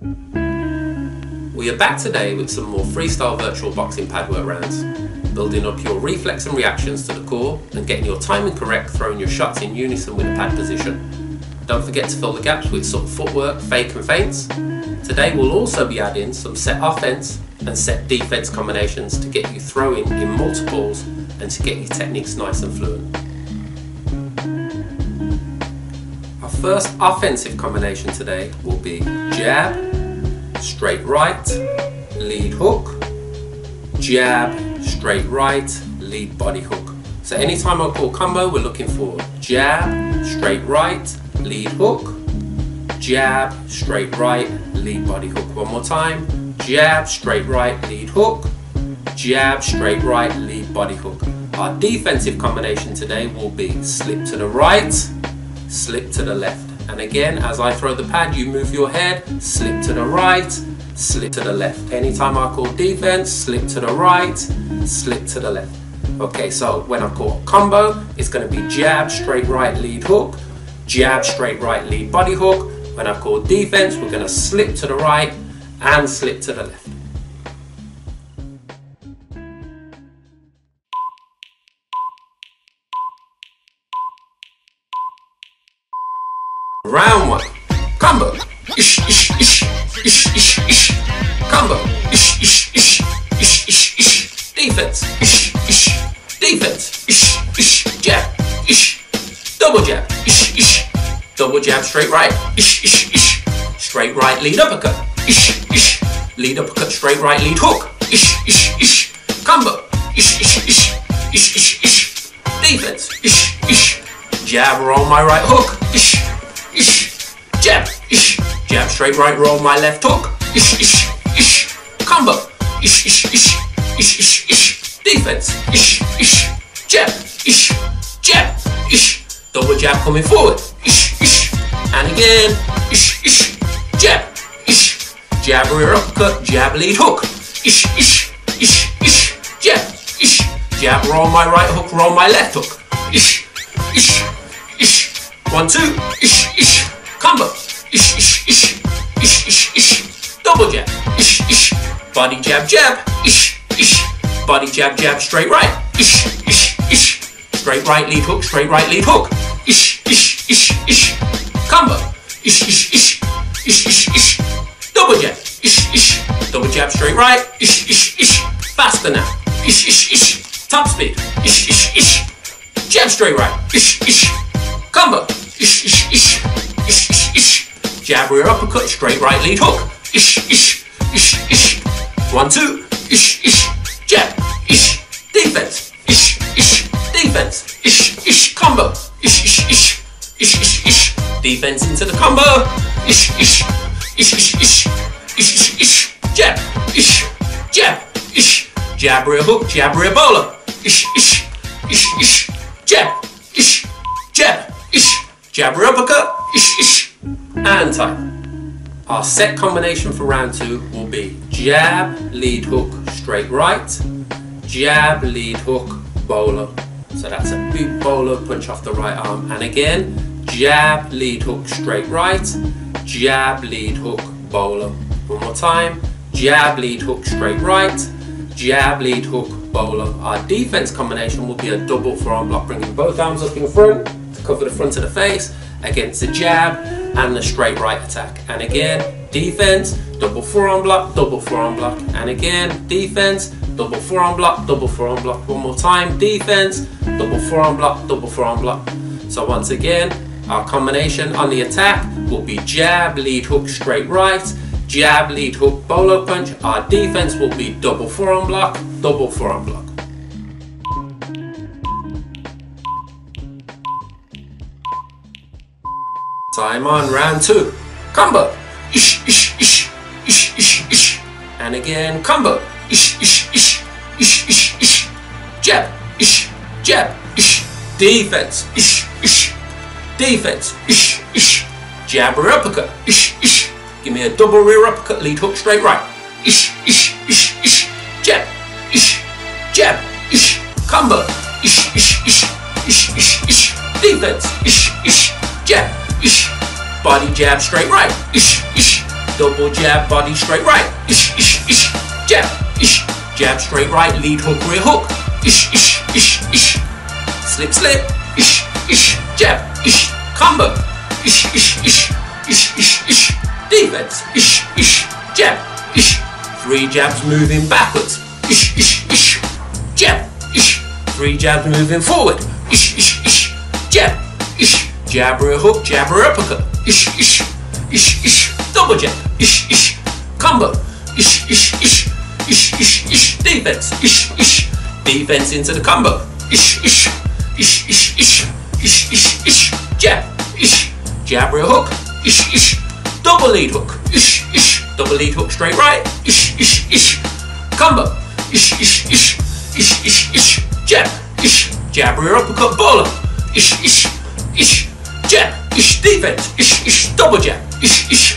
We are back today with some more freestyle virtual boxing pad work rounds, building up your reflex and reactions to the core and getting your timing correct throwing your shots in unison with the pad position. Don't forget to fill the gaps with some footwork, fake and feints. Today we'll also be adding some set offense and set defense combinations to get you throwing in multiples and to get your techniques nice and fluent. Our first offensive combination today will be jab, straight right, lead hook, jab, straight right, lead body hook. So anytime I call combo, we're looking for jab, straight right, lead hook, jab, straight right, lead body hook. One more time, jab, straight right, lead hook, jab, straight right, lead body hook. Our defensive combination today will be slip to the right, slip to the left. And again, as I throw the pad, you move your head, slip to the right, slip to the left. Anytime I call defense, slip to the right, slip to the left. Okay, so when I call combo, it's going to be jab, straight right, lead hook, jab, straight right, lead body hook. When I call defense, we're going to slip to the right and slip to the left. Round one. Combo. Ish, ish, ish, ish, ish, ish. Combo. Ish, ish, ish, ish, ish, ish. Defense. Ish, ish. Defense. Ish, ish. Jab. Ish. Double jab. Ish, ish. Double jab straight right. Ish, ish, ish. Straight right lead uppercut. Ish, ish. Lead uppercut straight right lead hook. Ish, ish, ish. Combo. Ish, ish, ish. Ish, ish, ish. Defense. Ish, ish. Jab roll my right hook. Ish, ish, jab, ish, jab straight right roll my left hook, ish, ish, ish, combo, ish, ish, ish, ish, ish, ish, defense, ish, ish, jab, ish, jab, ish, double jab coming forward, ish, ish, and again, ish, ish, jab, ish, jab rear uppercut, jab lead hook, ish, ish, ish, ish, jab, ish, jab roll my right hook, roll my left hook, ish, ish, ish, one, two, ish, ish, combo, ish, ish, ish, ish, ish, ish, double jab, ish, ish, body jab, jab, ish, ish, body jab, jab, straight right, ish, ish, ish, straight right lead hook, straight right lead hook, ish, ish, ish, ish, combo, ish, ish, ish, ish, ish, ish, double jab, ish, ish, double jab, straight right, ish, ish, ish, faster now, ish, ish, ish, top speed, ish, ish, ish, jab straight right, ish, ish, combo, ish, ish, jab, rear uppercut, straight right lead hook. Ish, ish, ish, ish. One, two. Ish, ish, jab. Ish, defense. Ish, ish, defense. Ish, ish, combo. Ish, ish, ish. Ish, ish, ish. Defense into the combo. Ish, ish, ish, ish, ish. Ish, ish, ish. Jab, ish, jab, ish. Jab, rear hook, jab, rear bolo. Ish, ish, ish, ish. Jab, ish, jab, ish. Jab, rear uppercut. Ish, ish and time. Our set combination for round two will be jab, lead hook, straight right, jab, lead hook, bolo. So that's a boot bolo, punch off the right arm. And again, jab, lead hook, straight right, jab, lead hook, bolo. One more time, jab, lead hook, straight right, jab, lead hook, bolo. Our defense combination will be a double forearm block, bringing both arms up in front to cover the front of the face against the jab and the straight right attack. And again, defense, double forearm block, double forearm block. And again, defense, double forearm block, double forearm block. One more time, defense, double forearm block, double forearm block. So once again, our combination on the attack will be jab, lead hook, straight right, jab, lead hook, bolo punch. Our defense will be double forearm block, double forearm block. Time on round two. Combo. Ish, ish, ish, ish, ish, ish. And again, combo. Ish, ish, ish, ish, ish, ish. Jab, ish, jab, ish. Defense, ish, ish. Defense, ish, ish. Jab rear uppercut, ish, ish. Give me a double rear uppercut, lead hook straight right. Ish, ish, ish, ish. Jab, ish, jab, ish. Combo, ish, ish, ish, ish, ish, ish. Defense, ish, ish. Jab, ish. Body jab straight right, ish, ish. double jab, body straight right, ish, ish, ish, jab, ish, jab, straight right, lead hook, rear hook, ish, ish, ish, ish, slip, slip, ish, ish, jab, ish, combo, ish, ish, ish, ish, ish, ish, defense, ish, ish, jab, ish, three jabs moving backwards, ish, ish, ish, jab, ish, three jabs moving forward, ish, ish, ish, jab, ish, Jabber hook, jabber uppercut. Ish, ish, ish, ish. Double jab. Ish, ish. Combo. Ish, ish, ish. Ish, ish, ish. Defense. Ish, ish. Defense into the combo. Ish, ish. Ish, ish, ish. Ish, ish, ish. Jab. Ish. Jabber hook. Ish, ish. Double lead hook. Ish, ish. Double lead hook straight right. Ish, ish, ish. Combo. Ish, ish, ish. Ish, ish, ish. Jab. Ish. Jabber uppercut bolo, Ish, ish, ish jab, ish, defense, ish, ish, double jab, ish, ish,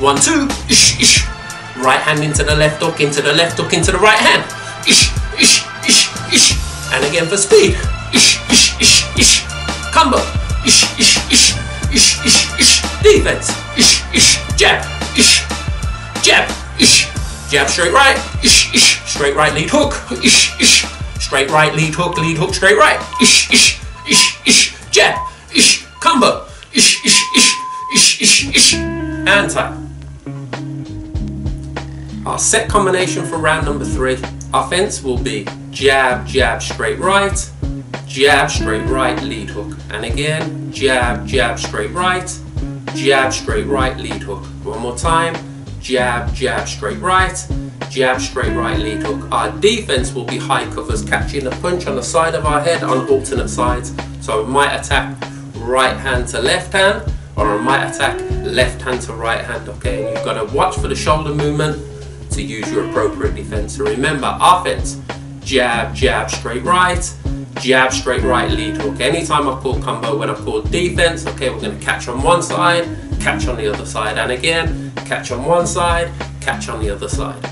one, two, ish, ish, right hand into the left hook, into the left hook, into the right hand, ish, ish, ish, ish, and again for speed, ish, ish, ish, ish, combo, ish, ish, ish, ish, ish, ish, defense, ish, ish, jab, ish, jab, ish, jab straight right, ish, ish, straight right lead hook, ish, ish, straight right lead hook, lead hook straight right, ish, ish, ish, ish, jab, ish, combo, ish, ish, ish, ish, ish, ish, and tap. Our set combination for round number three, offense will be jab, jab, straight right, jab, straight right, lead hook, and again, jab, jab, straight right, jab, straight right, lead hook. One more time, jab, jab, straight right, jab, straight right, lead hook. Our defense will be high covers, catching a punch on the side of our head on alternate sides. So we might attack right hand to left hand, or I might attack left hand to right hand, okay? And you've got to watch for the shoulder movement to use your appropriate defense. So remember, offense, jab, jab, straight right, jab, straight right, lead hook. Anytime I call combo, when I call defense, okay, we're going to catch on one side, catch on the other side, and again, catch on one side, catch on the other side.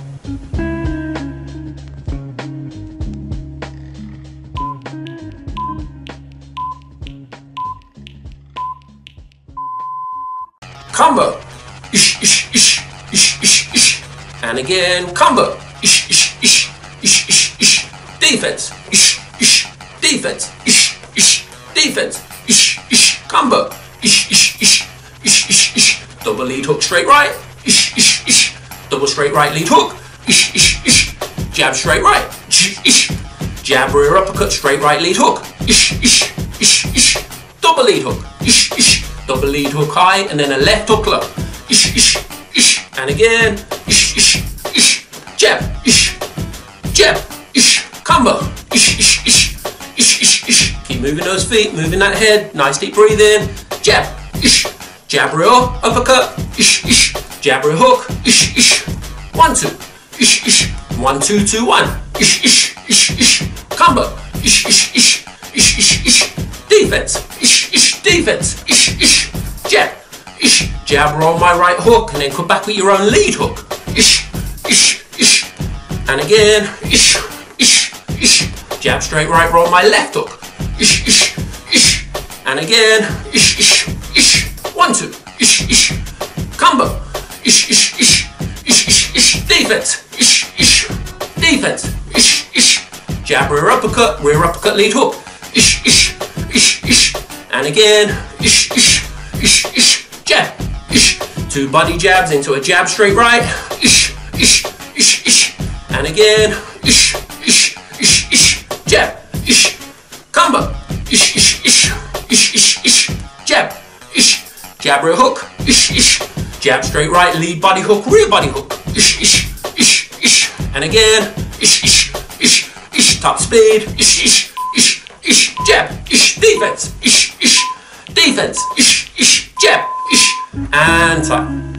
Combo, ish, ish, ish, ish, ish, ish, and again, combo, ish, ish, ish, ish, ish, ish, defense, ish, ish, defense, ish, ish, defense, ish, ish, combo, ish, ish, ish, ish, ish, ish, double lead hook straight right, ish, ish, ish, double straight right lead hook, ish, ish, ish, jab straight right, ish, ish, jab rear uppercut straight right lead hook, ish, ish, ish, ish, double lead hook, ish, ish, double lead hook high, and then a left hook low, ish, ish, ish, and again, ish, ish, ish, jab, ish, jab, ish, combo, ish, ish, ish, ish, ish, ish. Keep moving those feet, moving that head, nice deep breathe in, jab, ish, jab rear uppercut, ish, ish, jab rear hook, ish, ish, one, two, ish, ish, one, two, two, one, ish, ish, ish, ish, combo, ish, ish, ish, ish, ish, ish, defense, ish, ish, defense, ish, ish, jab, ish, jab roll my right hook, and then come back with your own lead hook, ish, ish, ish, and again, ish, ish, ish, jab straight right, roll my left hook, ish, ish, ish, and again, ish, ish, ish, one, two, ish, ish, combo, ish, ish, ish, ish, ish, ish, defense, ish, ish, defense, ish, ish, jab rear uppercut, rear uppercut lead hook, ish, ish, and again, ish, ish, ish, ish, jab, ish, two body jabs into a jab straight right, ish, ish, ish, ish, and again, ish, ish, ish, ish, jab, ish, combo, ish, ish, ish, ish, ish, ish, jab, ish, jab rear hook, ish, ish, jab straight right, lead body hook, rear body hook, ish, ish, ish, ish, and again, ish, ish, ish, ish, top speed, ish, ish, ish, ish, jab, ish, defense, ish, ish, defense, ish, ish, jab, ish, and time.